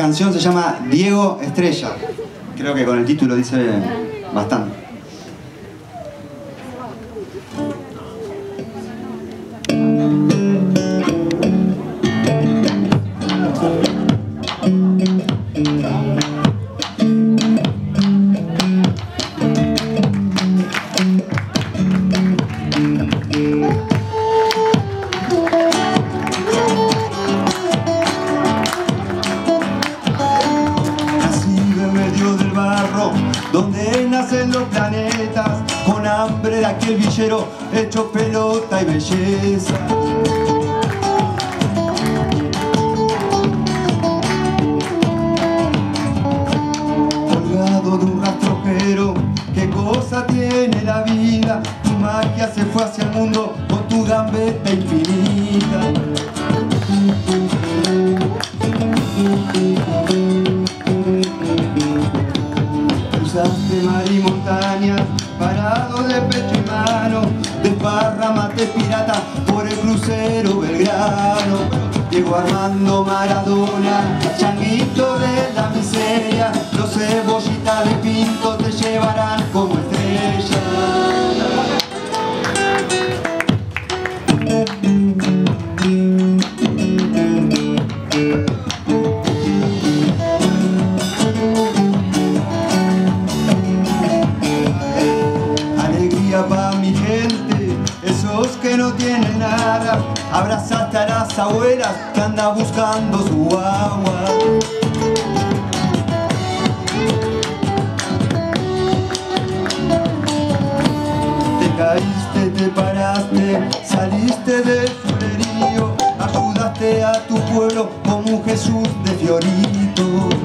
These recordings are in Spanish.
canción se llama Diego Estrella. Creo que con el título dice bastante. Donde nacen los planetas, con hambre de aquel villero hecho pelota y belleza. Colgado de un rastrojero, qué cosa tiene la vida, tu magia se fue hacia el mundo con tu gambeta infinita. Pecho y mano, desparramate pirata por el crucero Belgrano. Diego Armando Maradona, changuito de la miseria, para mi gente, esos que no tienen nada, abrazaste a las abuelas que andan buscando su agua. Te caíste, te paraste, saliste del fulerío, ayudaste a tu pueblo como un Jesús de Fiorito.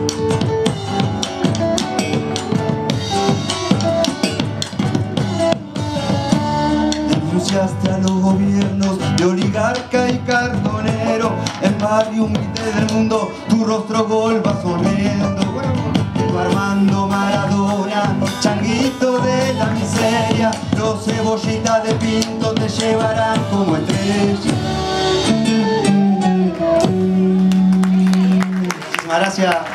Denunciaste a los gobiernos de oligarca y cartonero El barrio humilde del mundo, tu rostro gol va sonriendo Tu Armando Maradona, changuito de la miseria Los cebollitas de pinto te llevarán como estrella. Gracias